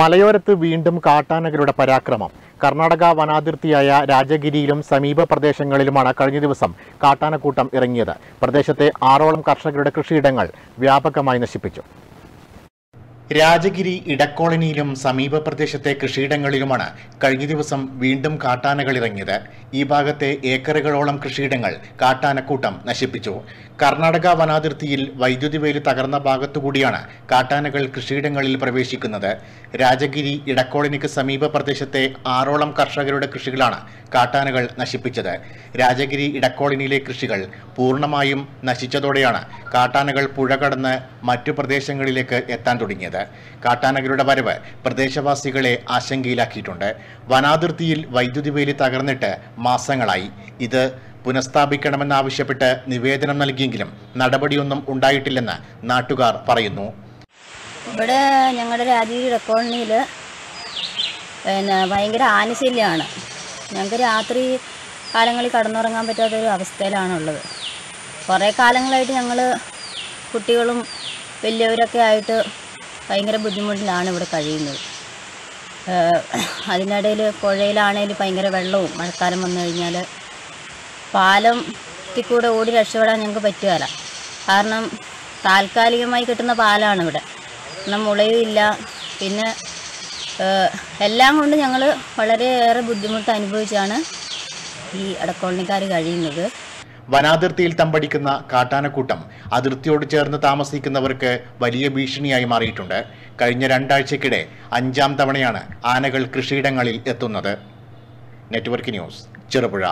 മലയോരത്ത് വീണ്ടും കാട്ടാനകളുടെ പരാക്രമം. കർണാടക വനാതിർത്തിയായ രാജഗിരിയിലും സമീപ പ്രദേശങ്ങളിലുമാണ് കഴിഞ്ഞ ദിവസം കാട്ടാനക്കൂട്ടം ഇറങ്ങിയത്. പ്രദേശത്തെ ആറോളം കർഷകരുടെ കൃഷിയിടങ്ങൾ വ്യാപകമായി നശിപ്പിച്ചു. രാജഗിരി ഇടക്കോളനിയിലും സമീപ പ്രദേശത്തെ കൃഷിയിടങ്ങളിലുമാണ് കഴിഞ്ഞ ദിവസം വീണ്ടും കാട്ടാനകൾ ഇറങ്ങിയത്. ഈ ഭാഗത്തെ ഏക്കറുകളോളം കൃഷിയിടങ്ങൾ കാട്ടാനക്കൂട്ടം നശിപ്പിച്ചു. കർണാടക വനാതിർത്തിയിൽ വൈദ്യുതി വേലി തകർന്ന ഭാഗത്തുകൂടിയാണ് കാട്ടാനകൾ കൃഷിയിടങ്ങളിൽ പ്രവേശിക്കുന്നത്. രാജഗിരി ഇടക്കോളനിക്ക് സമീപ പ്രദേശത്തെ ആറോളം കർഷകരുടെ കൃഷികളാണ് കാട്ടാനകൾ നശിപ്പിച്ചത്. രാജഗിരി ഇടക്കോളനിയിലെ കൃഷികൾ പൂർണമായും നശിച്ചതോടെയാണ് കാട്ടാനകൾ പുഴ കടന്ന് മറ്റു പ്രദേശങ്ങളിലേക്ക് എത്താൻ തുടങ്ങിയത്. കാട്ടാനകളുടെ വരവ് പ്രദേശവാസികളെ ആശങ്കയിലാക്കിയിട്ടുണ്ട്. വനാതിർത്തിയിൽ വൈദ്യുതി വേലി തകർന്നിട്ട് മാസങ്ങളായി. ഇത് പുനഃസ്ഥാപിക്കണമെന്നാവശ്യപ്പെട്ട് നിവേദനം നൽകിയെങ്കിലും നടപടിയൊന്നും ഉണ്ടായിട്ടില്ലെന്ന് നാട്ടുകാർ പറയുന്നു. ഇവിടെ ഞങ്ങളുടെ രാജീവ് കോളനിയിൽ പിന്നെ ഭയങ്കര ആനശല്യമാണ്. ഞങ്ങൾക്ക് രാത്രി കാലങ്ങളിൽ കടന്നുറങ്ങാൻ പറ്റാത്തൊരു അവസ്ഥയിലാണുള്ളത്. കുറേ കാലങ്ങളായിട്ട് ഞങ്ങൾ കുട്ടികളും വലിയവരൊക്കെ ആയിട്ട് ഭയങ്കര ബുദ്ധിമുട്ടിലാണ് ഇവിടെ കഴിയുന്നത്. അതിനിടയിൽ പുഴയിലാണെങ്കിൽ ഭയങ്കര വെള്ളവും മഴക്കാലം വന്നു കഴിഞ്ഞാൽ പാലത്തിൽ കൂടെ ഓടി രക്ഷപ്പെടാൻ ഞങ്ങൾക്ക് പറ്റുകയില്ല. കാരണം താൽക്കാലികമായി കിട്ടുന്ന പാലാണ് ഇവിടെ. എന്നാൽ മുളയും ഇല്ല. പിന്നെ എല്ലാം കൊണ്ട് ഞങ്ങൾ വളരെയേറെ ബുദ്ധിമുട്ട് അനുഭവിച്ചാണ് ഈ അടക്കോളനിക്കാർ കഴിയുന്നത്. വനാതിർത്തിയിൽ തമ്പടിക്കുന്ന കാട്ടാനക്കൂട്ടം അതിർത്തിയോട് ചേർന്ന് താമസിക്കുന്നവർക്ക് വലിയ ഭീഷണിയായി മാറിയിട്ടുണ്ട്. കഴിഞ്ഞ രണ്ടാഴ്ചക്കിടെ അഞ്ചാം തവണയാണ് ആനകൾ കൃഷിയിടങ്ങളിൽ എത്തുന്നത്. Network news Cherupuzha.